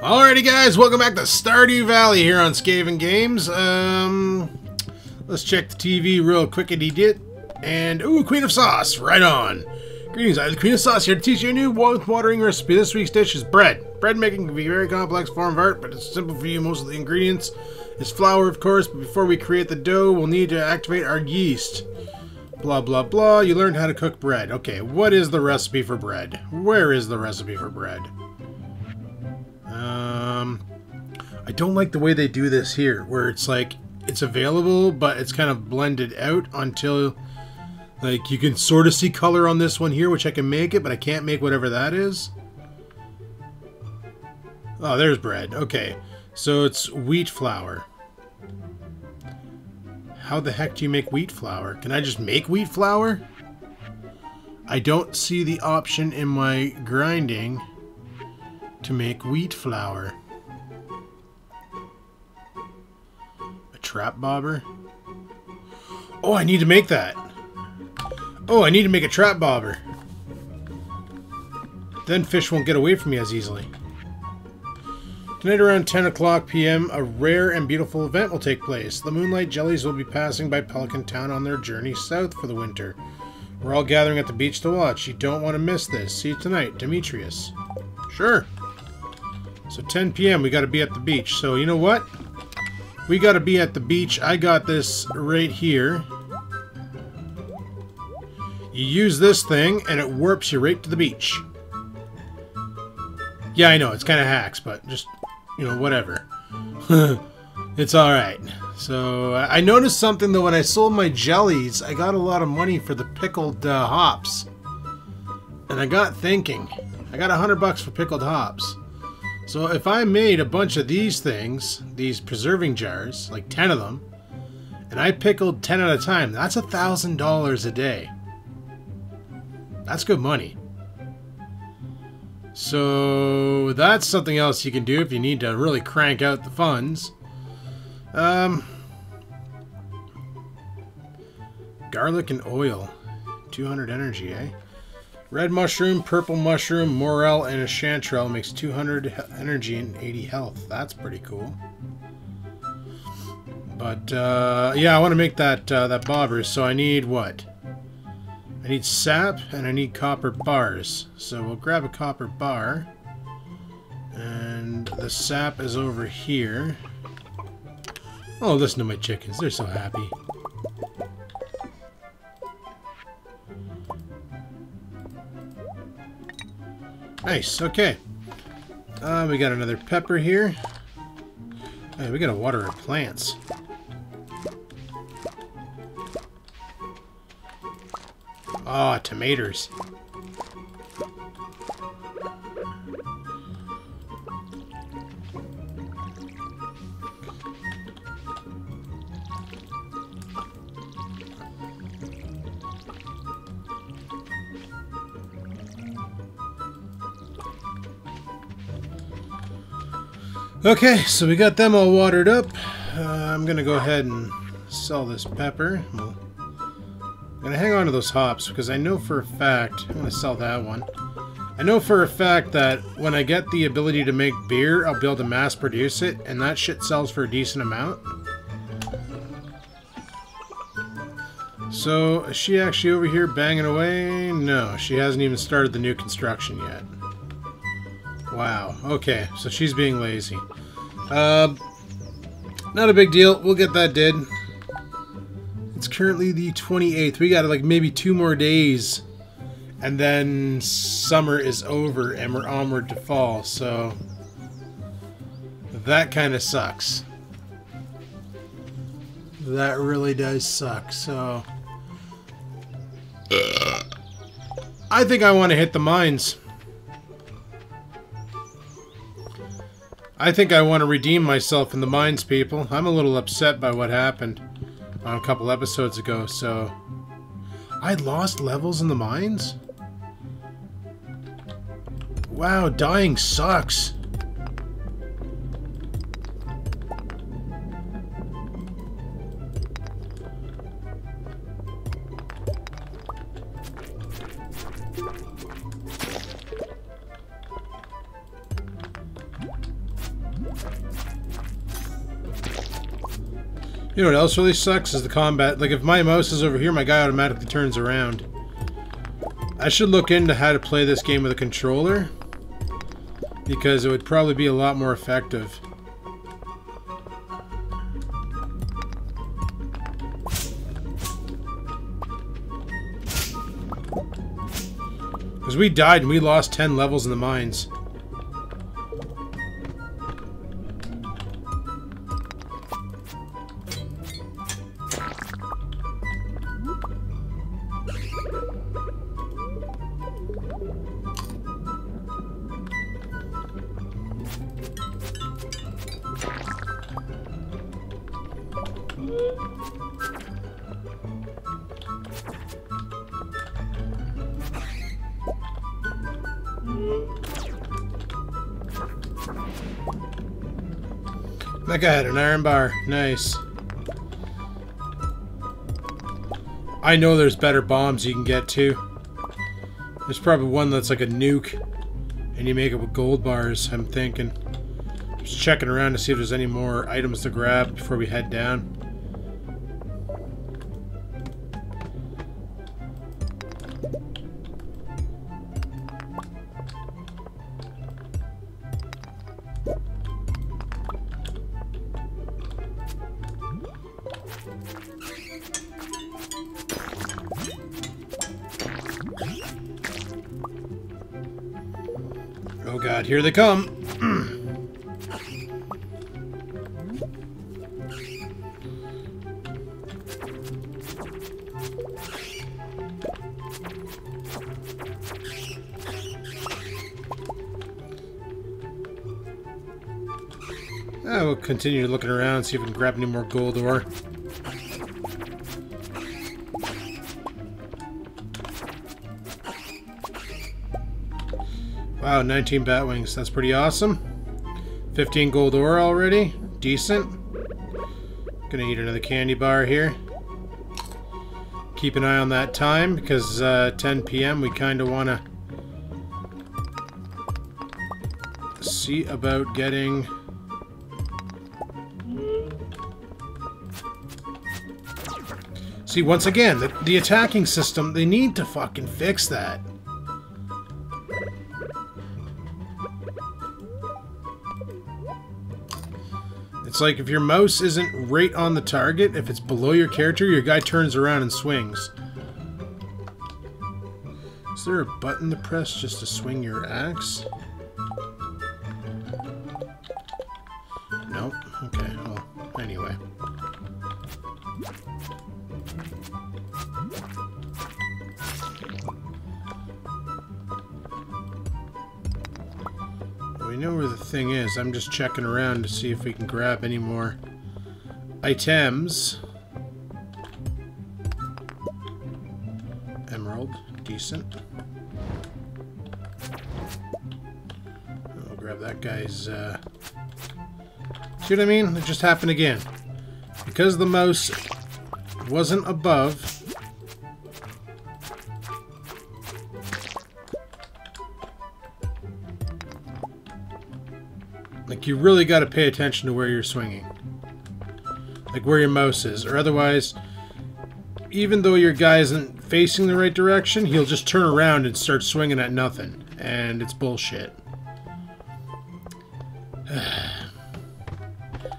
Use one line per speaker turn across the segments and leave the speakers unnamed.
Alrighty guys, welcome back to Stardew Valley here on Skavaen Games. Um, let's check the TV real quickity did. And, ooh, Queen of Sauce, right on. Greetings, I'm the Queen of Sauce here to teach you a new watering recipe. This week's dish is bread. Bread making can be a very complex form of art, but it's simple for you. Most of the ingredients is flour, of course, but before we create the dough, we'll need to activate our yeast. Blah, blah, blah. You learned how to cook bread. Okay, what is the recipe for bread? Where is the recipe for bread? Um, I don't like the way they do this here, where it's like, it's available, but it's kind of blended out until, like, you can sort of see color on this one here, which I can make it, but I can't make whatever that is. Oh, there's bread. Okay, so it's wheat flour. How the heck do you make wheat flour? Can I just make wheat flour? I don't see the option in my grinding to make wheat flour. A trap bobber? Oh, I need to make that. Oh, I need to make a trap bobber. Then fish won't get away from me as easily. Tonight around 10 o'clock p.m., a rare and beautiful event will take place. The Moonlight Jellies will be passing by Pelican Town on their journey south for the winter. We're all gathering at the beach to watch. You don't want to miss this. See you tonight, Demetrius. Sure. So 10 p.m. we got to be at the beach. So you know what? We got to be at the beach. I got this right here. You use this thing and it warps you right to the beach. Yeah, I know, it's kind of hacks, but just, you know, whatever. it's alright. So, I noticed something though when I sold my jellies, I got a lot of money for the pickled uh, hops. And I got thinking, I got a hundred bucks for pickled hops. So if I made a bunch of these things, these preserving jars, like 10 of them, and I pickled 10 at a time, that's a thousand dollars a day. That's good money. So that's something else you can do if you need to really crank out the funds. Um, garlic and oil, 200 energy, eh? Red mushroom, purple mushroom, morel, and a chanterelle makes 200 energy and 80 health. That's pretty cool. But uh, yeah, I want to make that uh, that bobber. So I need what? I need sap and I need copper bars. So we'll grab a copper bar. And the sap is over here. Oh, listen to my chickens. They're so happy. Nice, okay. Uh, we got another pepper here. Hey, we gotta water our plants. Ah, oh, tomatoes. Okay, so we got them all watered up. Uh, I'm gonna go ahead and sell this pepper. Well, I'm gonna hang on to those hops because I know for a fact I'm gonna sell that one. I know for a fact that when I get the ability to make beer, I'll be able to mass produce it, and that shit sells for a decent amount. So, is she actually over here banging away? No, she hasn't even started the new construction yet. Wow. Okay, so she's being lazy. Uh, not a big deal. We'll get that did. It's currently the 28th. We got like maybe two more days. And then summer is over and we're onward to fall. So that kind of sucks. That really does suck. So I think I want to hit the mines. I think I want to redeem myself in the mines, people. I'm a little upset by what happened uh, a couple episodes ago, so... I lost levels in the mines? Wow, dying sucks. You know what else really sucks is the combat. Like, if my mouse is over here, my guy automatically turns around. I should look into how to play this game with a controller. Because it would probably be a lot more effective. Because we died and we lost 10 levels in the mines. Guy had an iron bar. Nice. I know there's better bombs you can get too. There's probably one that's like a nuke and you make it with gold bars, I'm thinking. Just checking around to see if there's any more items to grab before we head down. Here they come. I will continue looking around, see if we can grab any more gold ore. Wow, 19 bat wings. That's pretty awesome. 15 gold ore already. Decent. Gonna eat another candy bar here. Keep an eye on that time because uh, 10 p.m. we kind of want to see about getting See, once again, the, the attacking system, they need to fucking fix that. It's like if your mouse isn't right on the target, if it's below your character, your guy turns around and swings. Is there a button to press just to swing your axe? I'm just checking around to see if we can grab any more items. Emerald. Decent. I'll grab that guy's... Uh... See what I mean? It just happened again. Because the mouse wasn't above Like, you really got to pay attention to where you're swinging. Like, where your mouse is. Or otherwise, even though your guy isn't facing the right direction, he'll just turn around and start swinging at nothing. And it's bullshit.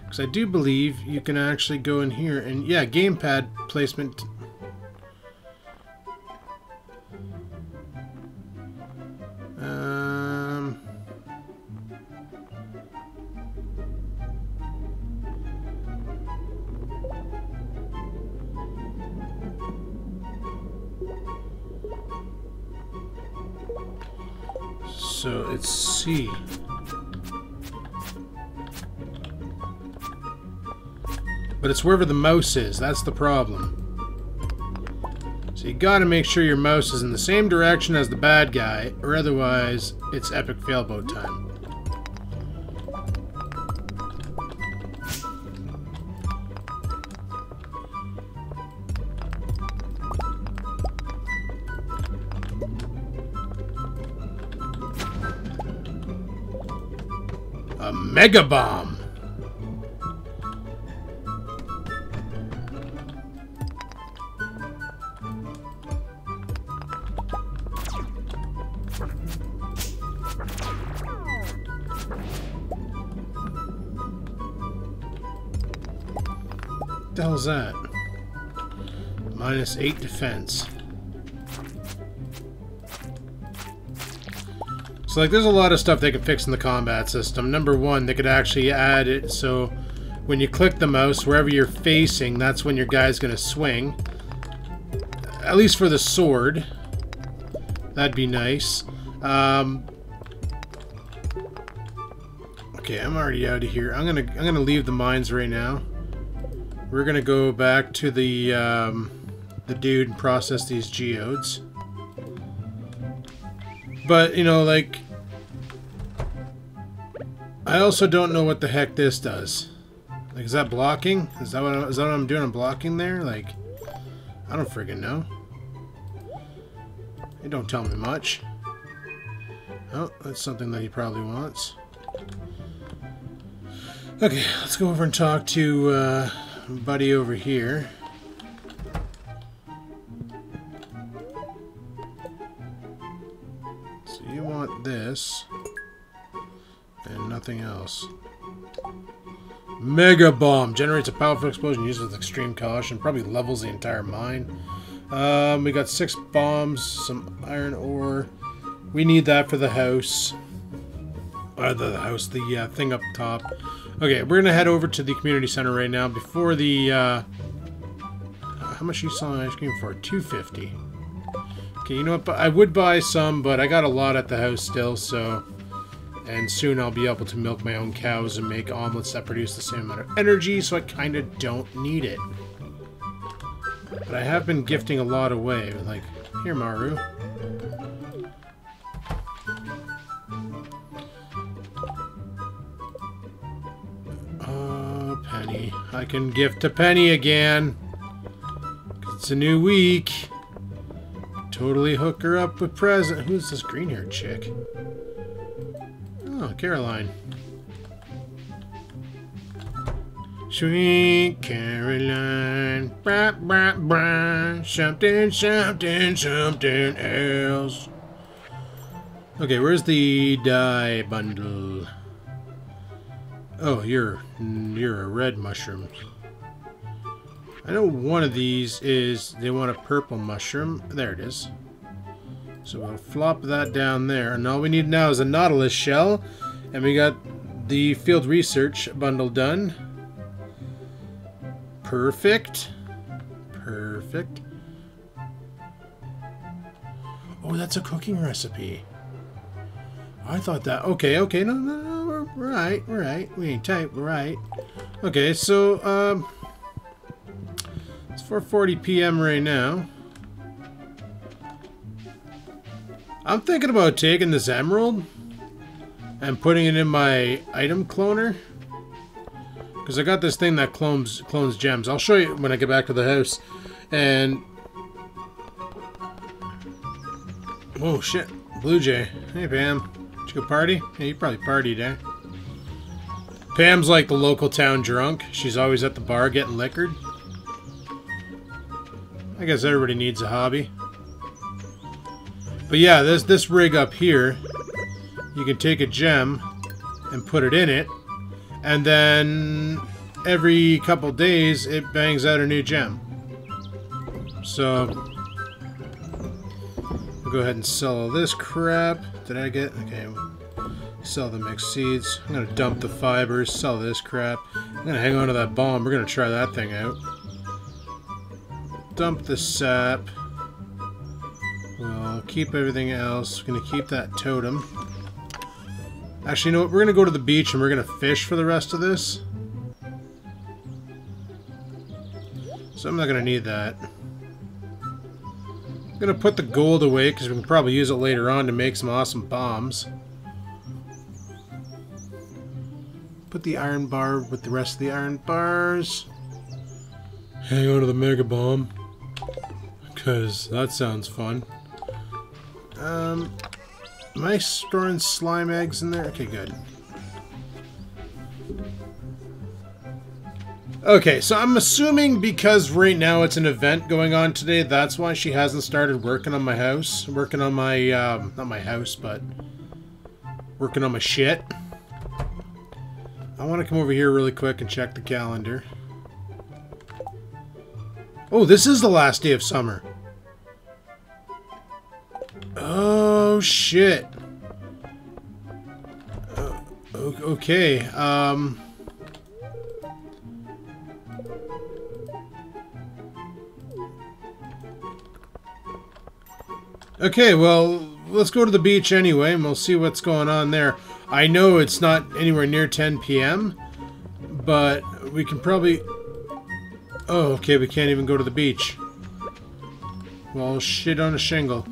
Because I do believe you can actually go in here and... Yeah, gamepad placement... But it's wherever the mouse is. That's the problem. So you gotta make sure your mouse is in the same direction as the bad guy, or otherwise it's epic failboat time. A mega bomb. The hell is that? Minus 8 defense. So, like, there's a lot of stuff they could fix in the combat system. Number one, they could actually add it so when you click the mouse, wherever you're facing, that's when your guy's going to swing. At least for the sword. That'd be nice. Um, okay, I'm already out of here. I'm gonna I'm gonna leave the mines right now. We're gonna go back to the um, the dude and process these geodes. But, you know, like... I also don't know what the heck this does. Like, is that blocking? Is that what, I, is that what I'm doing? I'm blocking there? Like, I don't friggin' know. It don't tell me much. Oh, that's something that he probably wants. Okay, let's go over and talk to uh, Buddy over here. So you want this. And nothing else. Mega Bomb. Generates a powerful explosion used with extreme caution. Probably levels the entire mine. Um, we got six bombs, some iron ore. We need that for the house. Uh, the, the house, the uh, thing up top. Okay, we're to head over to the community center right now before the... Uh, how much are you selling ice cream for? 250 Okay, you know what? I would buy some, but I got a lot at the house still, so... And soon I'll be able to milk my own cows and make omelets that produce the same amount of energy, so I kind of don't need it. But I have been gifting a lot away. Like, here, Maru. I can gift to Penny again. It's a new week. Totally hook her up with present. Who's this green-haired chick? Oh, Caroline. Sweet Caroline, blah, blah, blah, something, something, something else. Okay, where's the dye bundle? Oh, you're you're a red mushroom. I know one of these is they want a purple mushroom. There it is. So we'll flop that down there. And all we need now is a nautilus shell. And we got the field research bundle done. Perfect. Perfect. Oh, that's a cooking recipe. I thought that... Okay, okay. No, no, no. Right. Right. We ain't tight. We're right. Okay, so... Um, It's 4.40 p.m. right now. I'm thinking about taking this emerald and putting it in my item cloner. Because I got this thing that clones, clones gems. I'll show you when I get back to the house. And... Oh, shit. Blue Jay. Hey, Pam. Did you go party? Yeah, you probably partied, eh? Pam's like the local town drunk. She's always at the bar getting liquored. I guess everybody needs a hobby. But yeah, this this rig up here, you can take a gem and put it in it, and then every couple days it bangs out a new gem. So we'll go ahead and sell all this crap. Did I get okay? Sell the mixed seeds. I'm gonna dump the fibers. Sell this crap. I'm gonna hang on to that bomb. We're gonna try that thing out dump the sap. We'll keep everything else. We're to keep that totem. Actually, you know what? We're to go to the beach and we're to fish for the rest of this. So I'm not to need that. I'm to put the gold away because we can probably use it later on to make some awesome bombs. Put the iron bar with the rest of the iron bars. Hang on to the mega bomb because that sounds fun. Um, am I storing slime eggs in there? Okay, good. Okay, so I'm assuming because right now it's an event going on today, that's why she hasn't started working on my house. Working on my, um, not my house, but working on my shit. I want to come over here really quick and check the calendar. Oh, this is the last day of summer. Oh, shit. Uh, okay, um... Okay, well, let's go to the beach anyway, and we'll see what's going on there. I know it's not anywhere near 10 p.m., but we can probably... Oh, okay, we can't even go to the beach. Well, shit on a shingle.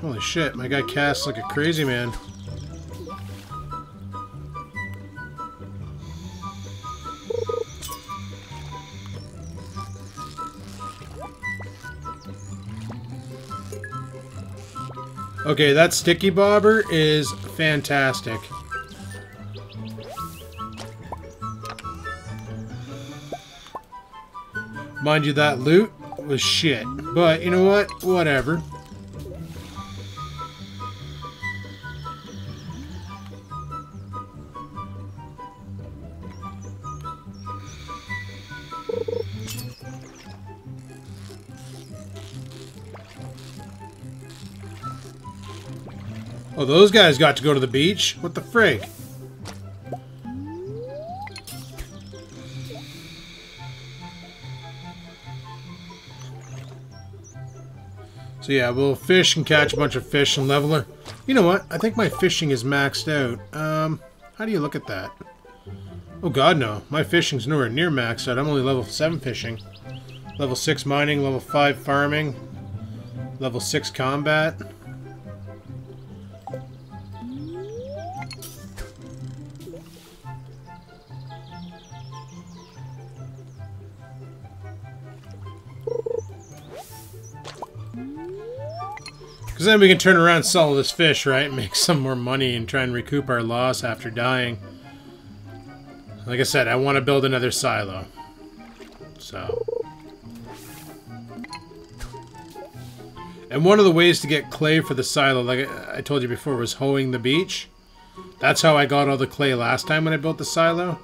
Holy shit, my guy casts like a crazy man. Okay, that sticky bobber is fantastic. Mind you, that loot was shit. But, you know what? Whatever. Oh, those guys got to go to the beach? What the frig? So yeah, we'll fish and catch a bunch of fish and leveler. You know what? I think my fishing is maxed out. Um, how do you look at that? Oh god, no. My fishing's nowhere near maxed out. I'm only level 7 fishing. Level 6 mining, level 5 farming, level 6 combat. Because then we can turn around and sell this fish, right? Make some more money and try and recoup our loss after dying. Like I said, I want to build another silo. So... And one of the ways to get clay for the silo, like I told you before, was hoeing the beach. That's how I got all the clay last time when I built the silo.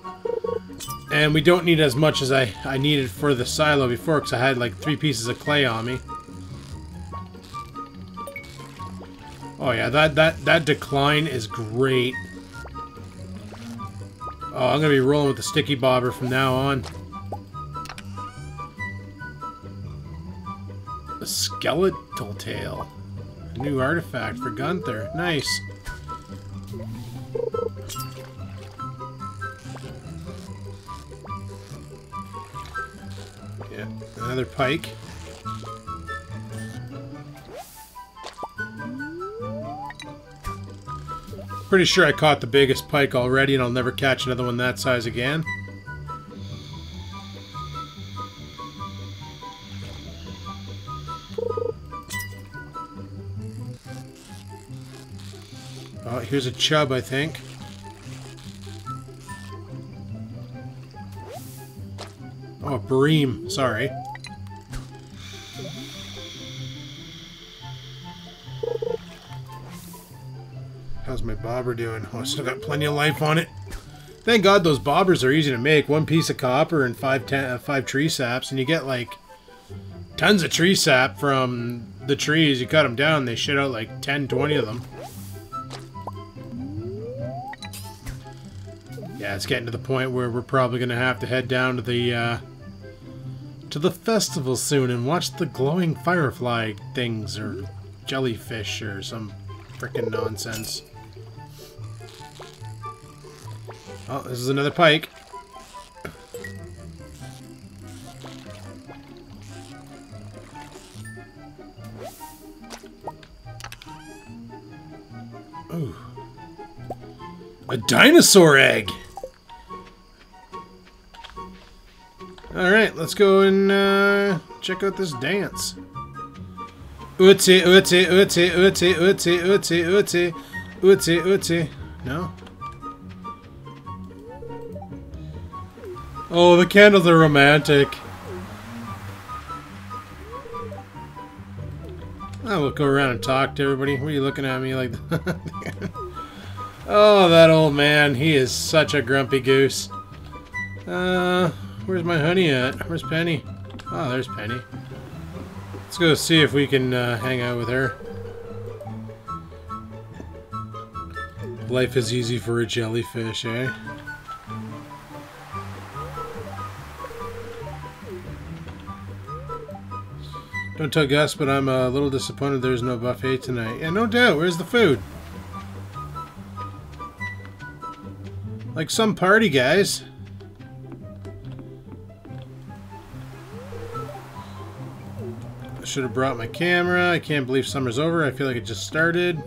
And we don't need as much as I, I needed for the silo before, because I had like three pieces of clay on me. Oh yeah, that, that, that decline is great. Oh, I'm gonna be rolling with the sticky bobber from now on. The skeletal tail. A new artifact for Gunther. Nice. Yeah, another pike. Pretty sure I caught the biggest pike already and I'll never catch another one that size again. Oh, here's a chub, I think. Oh, bream. Sorry. Bobber doing? Oh, I still got plenty of life on it. Thank God those bobbers are easy to make. One piece of copper and five, ten, uh, five tree saps, and you get like tons of tree sap from the trees. You cut them down, they shit out like 10, 20 of them. Yeah, it's getting to the point where we're probably going to have to head down to the uh, to the festival soon and watch the glowing firefly things or jellyfish or some freaking nonsense. Oh, this is another pike. Ooh. A dinosaur egg! Alright, let's go and uh, check out this dance. Uti, uti, uti, uti, uti, uti, uti, uti, uti. No? Oh, the candles are romantic. Oh, we'll go around and talk to everybody. What are you looking at me like? oh, that old man. He is such a grumpy goose. Uh, where's my honey at? Where's Penny? Oh, there's Penny. Let's go see if we can uh, hang out with her. Life is easy for a jellyfish, eh? Don't tell Gus, but I'm a little disappointed there's no buffet tonight. Yeah, no doubt. Where's the food? Like some party, guys. I should have brought my camera. I can't believe summer's over. I feel like it just started.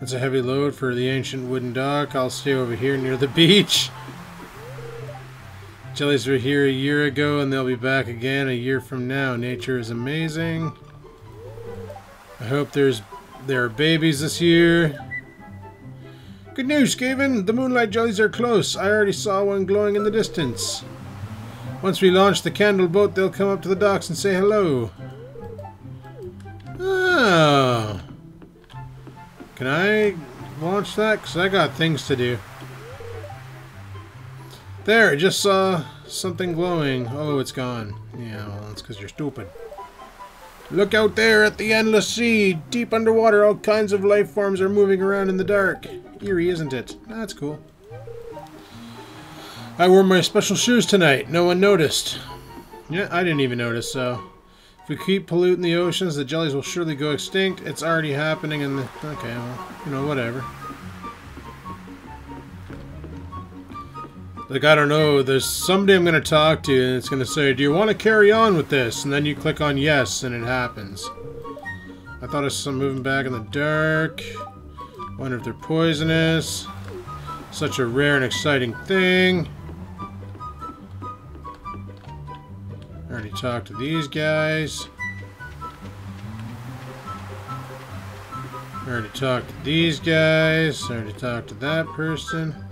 That's a heavy load for the ancient wooden dock. I'll stay over here near the beach. Jellies were here a year ago and they'll be back again a year from now. Nature is amazing. I hope there's there are babies this year. Good news, Skavaen! The moonlight jellies are close. I already saw one glowing in the distance. Once we launch the candle boat, they'll come up to the docks and say hello. Oh. Can I launch that? Because I got things to do. There, I just saw something glowing. Oh, it's gone. Yeah, well, that's because you're stupid. Look out there at the endless sea. Deep underwater, all kinds of life forms are moving around in the dark. Eerie, isn't it? That's cool. I wore my special shoes tonight. No one noticed. Yeah, I didn't even notice, so... If we keep polluting the oceans, the jellies will surely go extinct. It's already happening in the... Okay, well, you know, whatever. Like, I don't know, there's somebody I'm going to talk to and it's going to say, do you want to carry on with this? And then you click on yes and it happens. I thought I saw some moving back in the dark. Wonder if they're poisonous. Such a rare and exciting thing. Already talked to these guys. Already talked to these guys. Already talked to that person.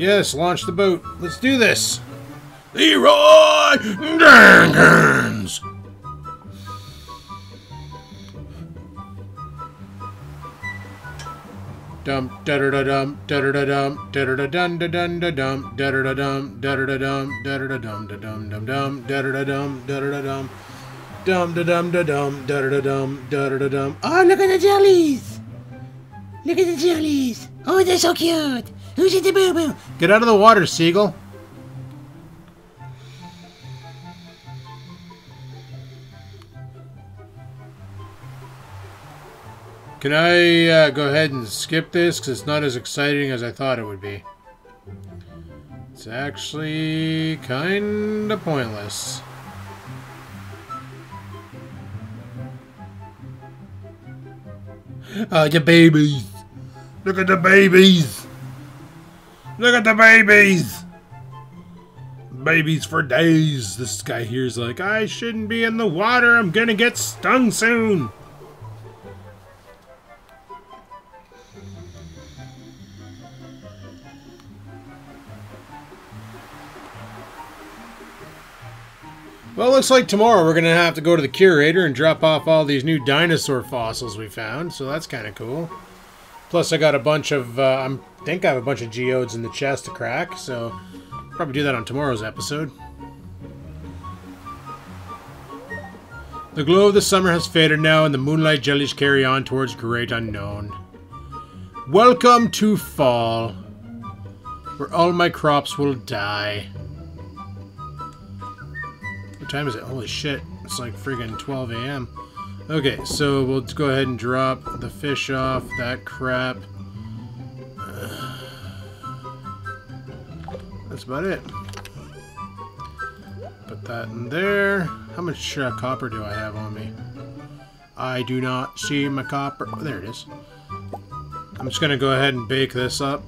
Yes, launch the boat. Let's do this. Leroy Jenkins! Dum da da da dum da da da dum da da da dum da dum da dum da da da dum da da da dum da da da dum da dum dum dum da da da dum da da da dum dum da dum da dum da da da dum da da da dum.
Oh, look at the jellies! Look at the jellies! Oh, they're so cute! Who's in the boo boo?
Get out of the water, Seagull. Can I uh, go ahead and skip this? Because it's not as exciting as I thought it would be. It's actually kind of pointless. Oh, the babies! Look at the babies! Look at the babies! Babies for days. This guy here's like, I shouldn't be in the water. I'm gonna get stung soon. Well, looks like tomorrow we're going to have to go to the curator and drop off all these new dinosaur fossils we found, so that's kind of cool. Plus, I got a bunch of, uh, I think I have a bunch of geodes in the chest to crack, so probably do that on tomorrow's episode. The glow of the summer has faded now, and the moonlight jellies carry on towards great unknown. Welcome to fall, where all my crops will die. What time is it? Holy shit, it's like friggin' 12 a.m. Okay, so we'll go ahead and drop the fish off, that crap. That's about it. Put that in there. How much uh, copper do I have on me? I do not see my copper. Oh, there it is. I'm just going to go ahead and bake this up.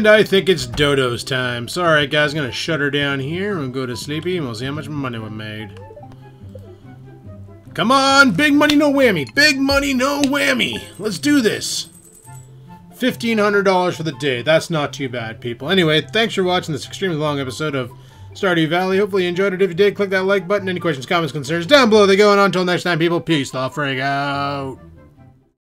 And I think it's Dodo's time. So, alright guys, I'm gonna shut her down here. We'll go to sleepy and we'll see how much money we made. Come on! Big money, no whammy! Big money, no whammy! Let's do this! $1,500 for the day. That's not too bad, people. Anyway, thanks for watching this extremely long episode of Stardew Valley. Hopefully you enjoyed it. If you did, click that like button. Any questions, comments, concerns down below. They go. And until next time, people, peace the frig out.